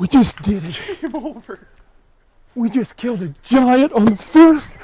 We just did it. Game over. We just killed a giant on the first.